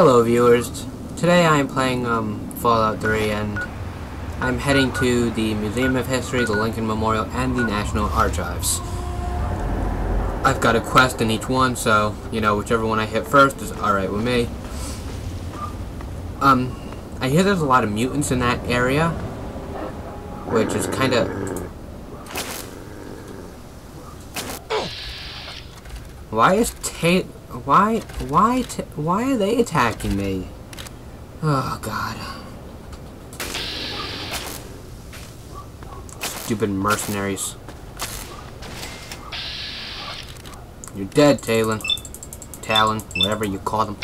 Hello viewers, today I am playing um, Fallout 3 and I'm heading to the Museum of History, the Lincoln Memorial, and the National Archives. I've got a quest in each one, so, you know, whichever one I hit first is alright with me. Um, I hear there's a lot of mutants in that area, which is kind of... Why is Tate... Why, why, why are they attacking me? Oh, God. Stupid mercenaries. You're dead, Talon. Talon, whatever you call them.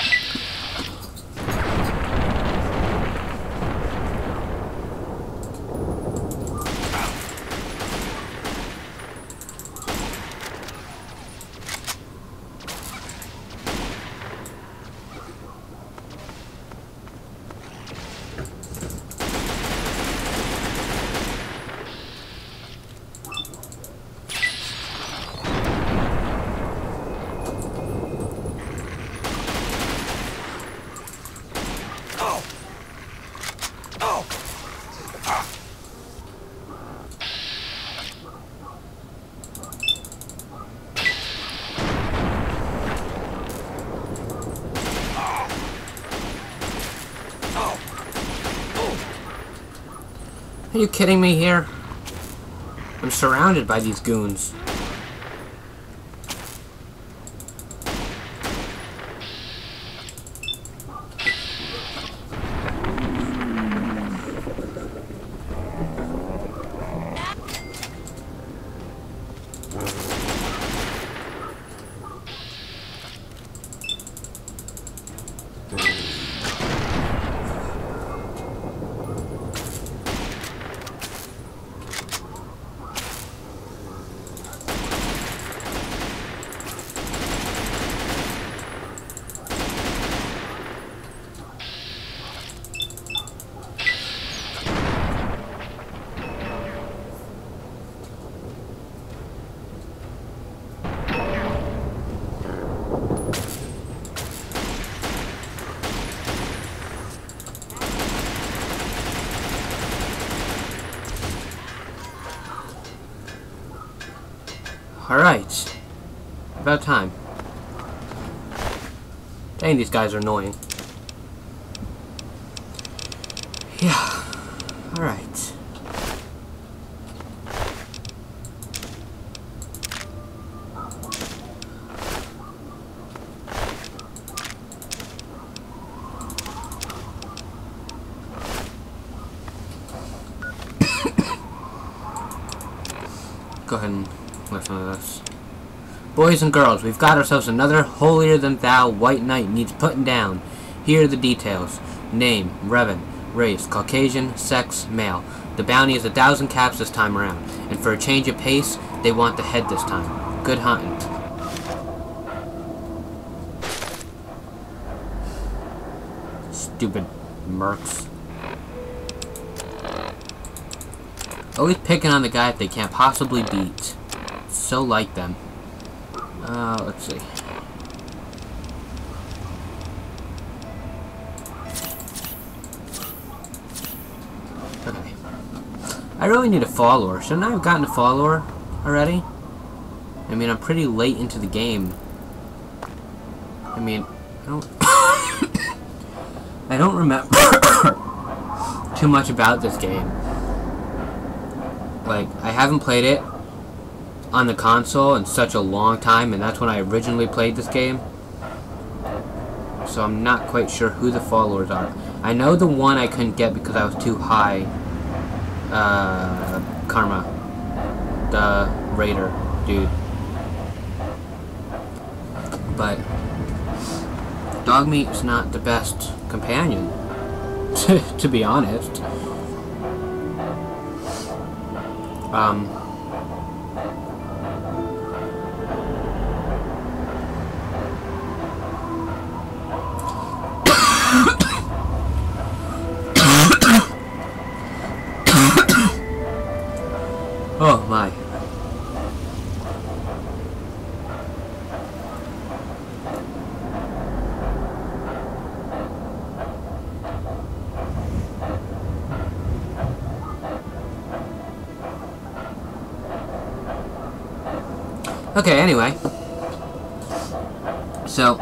Are you kidding me here? I'm surrounded by these goons. Alright. About time. Dang, these guys are annoying. Yeah. Alright. Go ahead and to this. Boys and girls, we've got ourselves another holier-than-thou white knight needs putting down. Here are the details. Name, Revan. Race, Caucasian. Sex, male. The bounty is a thousand caps this time around. And for a change of pace, they want the head this time. Good hunting. Stupid mercs. Always picking on the guy that they can't possibly beat. So like them. Uh, let's see. Okay. I really need a follower. Shouldn't I have gotten a follower already? I mean, I'm pretty late into the game. I mean, I don't... I don't remember too much about this game. Like, I haven't played it on the console in such a long time, and that's when I originally played this game. So I'm not quite sure who the followers are. I know the one I couldn't get because I was too high. Uh, Karma. The Raider dude. But Dogmeat is not the best companion, to, to be honest. Um, Oh my. Okay, anyway. So,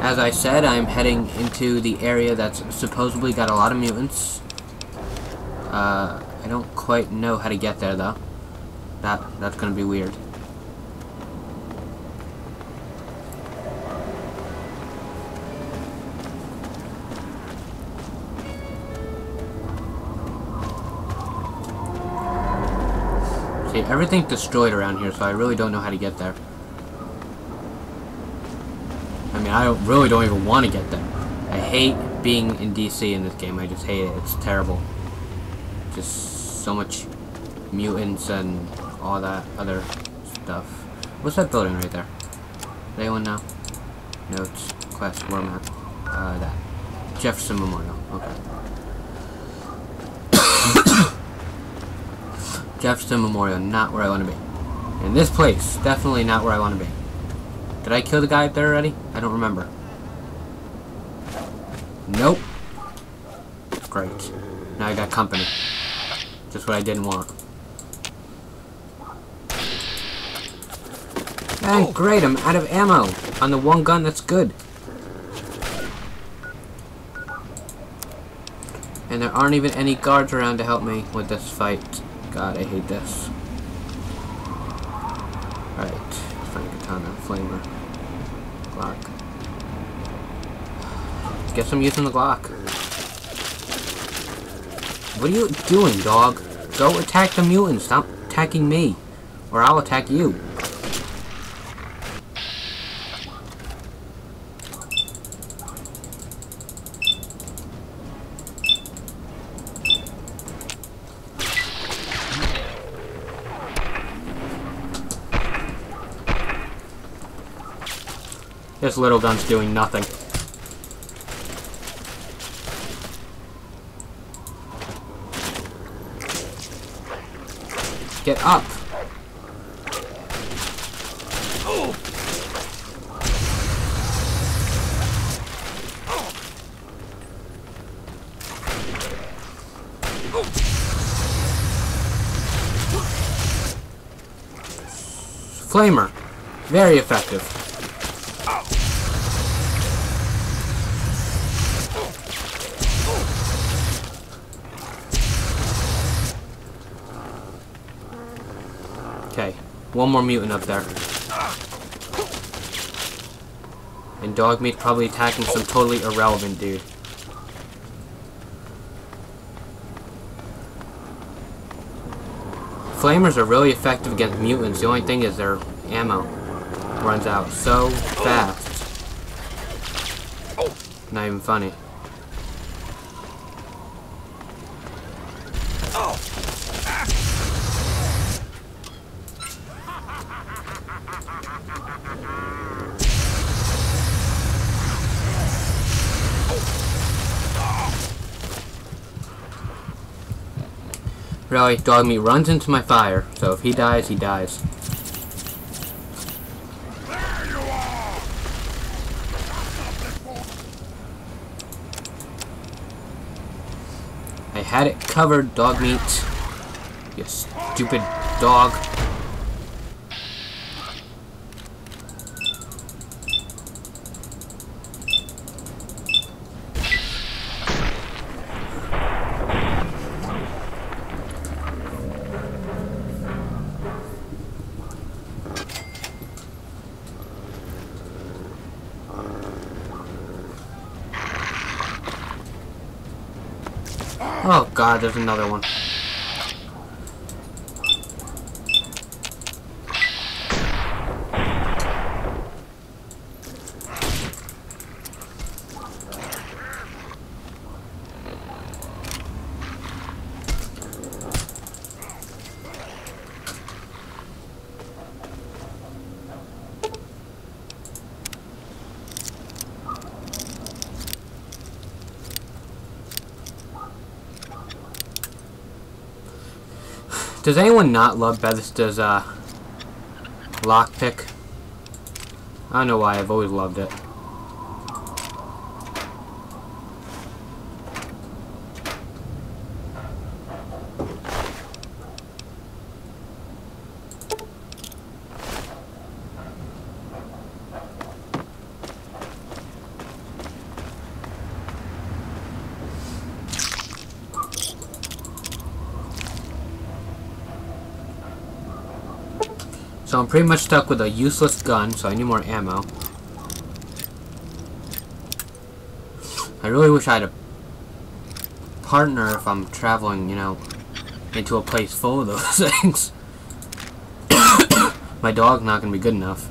as I said, I'm heading into the area that's supposedly got a lot of mutants. Uh, I don't quite know how to get there, though. That That's gonna be weird. See, everything's destroyed around here, so I really don't know how to get there. I mean, I really don't even want to get there. I hate being in DC in this game. I just hate it. It's terrible. Just so much mutants and all that other stuff. What's that building right there? Does anyone know? Notes, quest, war map. Uh, that. Jefferson Memorial. Okay. Jefferson Memorial, not where I want to be. And this place, definitely not where I want to be. Did I kill the guy up there already? I don't remember. Nope. Great. Now I got company. Just what I didn't want. And great, I'm out of ammo on the one gun that's good. And there aren't even any guards around to help me with this fight. God, I hate this. Alright, find a katana, flamer, Glock. Guess I'm using the Glock. What are you doing, dog? Go attack the mutant. Stop attacking me. Or I'll attack you. This little gun's doing nothing. Get up! Flamer. Very effective. Okay, one more mutant up there. And Dogmeat's probably attacking some totally irrelevant dude. Flamers are really effective against mutants. The only thing is their ammo runs out so fast. Not even funny. Really, Dogmeat runs into my fire, so if he dies, he dies. I had it covered, Dogmeat. You stupid dog. Oh god, there's another one. Does anyone not love Bethesda's uh, lockpick? I don't know why, I've always loved it. So I'm pretty much stuck with a useless gun, so I need more ammo. I really wish I had a partner if I'm traveling, you know, into a place full of those things. My dog's not going to be good enough.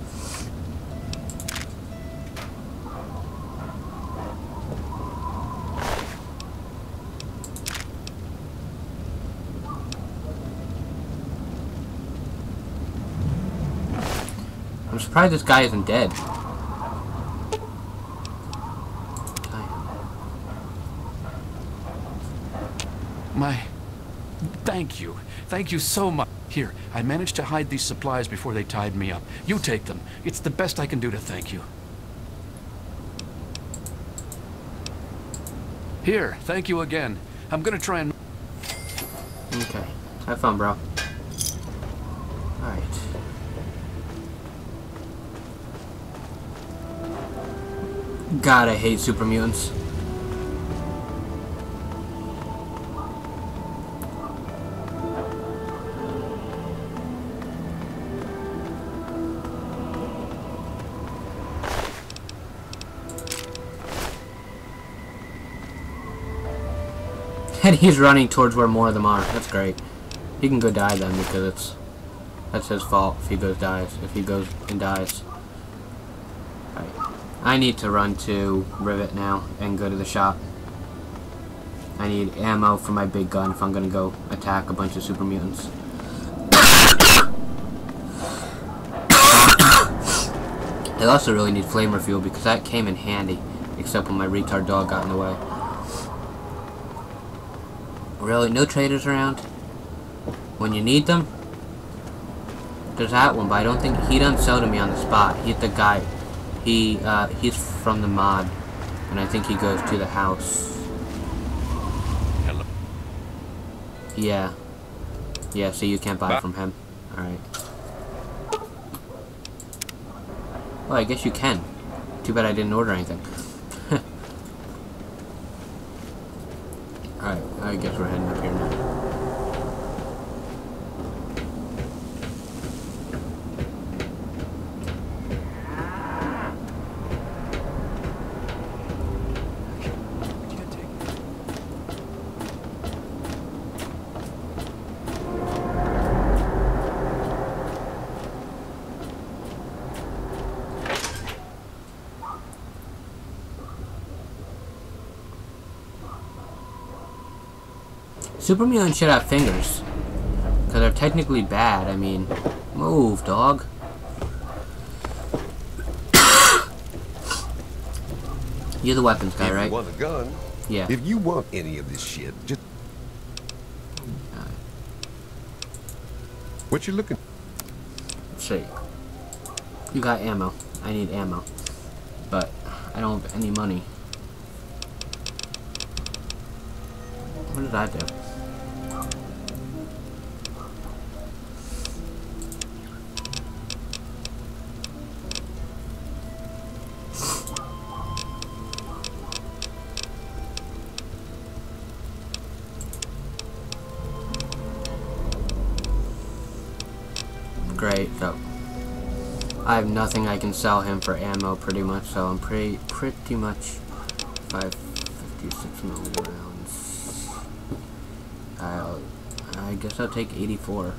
I'm surprised this guy isn't dead. My... Thank you. Thank you so much. Here, I managed to hide these supplies before they tied me up. You take them. It's the best I can do to thank you. Here, thank you again. I'm gonna try and... Okay. Have fun, bro. Alright. God, I hate super mutants. And he's running towards where more of them are. That's great. He can go die then because it's that's his fault if he goes dies if he goes and dies. Alright. I need to run to Rivet now and go to the shop. I need ammo for my big gun if I'm gonna go attack a bunch of super mutants. I also really need flamer fuel because that came in handy, except when my retard dog got in the way. Really? No traders around? When you need them? There's that one, but I don't think he doesn't sell to me on the spot. He's the guy. He uh, he's from the mod, and I think he goes to the house. Hello. Yeah. Yeah. So you can't buy from him. All right. Well, I guess you can. Too bad I didn't order anything. Alright, I guess we're heading up here now. Super mutants should have fingers. Because they're technically bad. I mean, move, dog. You're the weapons guy, if right? you want a gun, Yeah. if you want any of this shit, just what you looking? Let's see. You got ammo. I need ammo. But I don't have any money. What did I do? I have nothing I can sell him for ammo pretty much, so I'm pretty pretty much 556 million rounds. I'll I guess I'll take 84.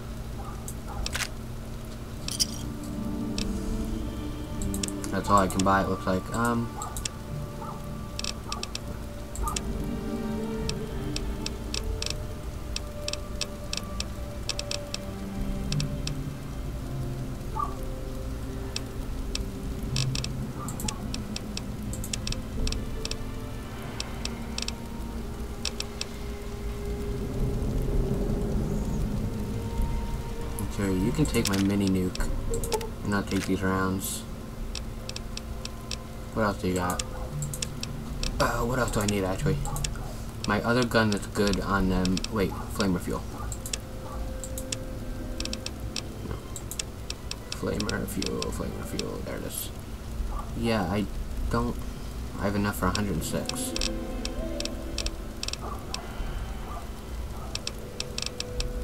That's all I can buy it looks like. Um can take my mini nuke and not take these rounds. What else do you got? Uh, what else do I need actually? My other gun that's good on them. Wait, flamer fuel. No. Flamer fuel, flamer fuel. There it is. Yeah, I don't. I have enough for 106.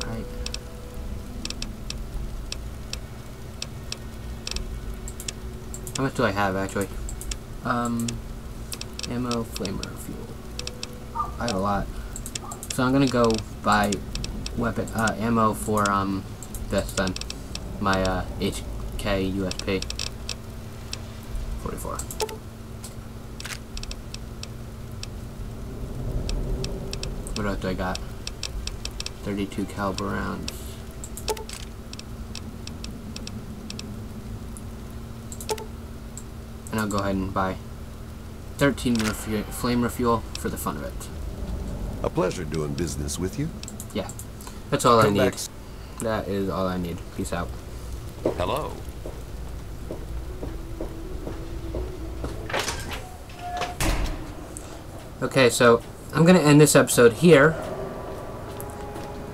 Right. How much do I have, actually? Um, ammo, flamer, fuel. I have a lot. So I'm gonna go buy weapon, uh, ammo for, um, this then. My, uh, HK USP. 44. What else do I got? 32 caliber rounds. And I'll go ahead and buy 13 refu flame refuel for the fun of it. A pleasure doing business with you. Yeah, that's all I need. back That is all I need. Peace out. Hello. Okay, so I'm gonna end this episode here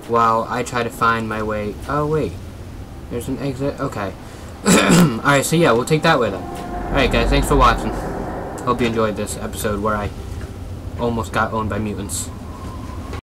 while I try to find my way. Oh wait, there's an exit. Okay. all right, so yeah, we'll take that way then. All right, guys, thanks for watching. Hope you enjoyed this episode where I almost got owned by mutants.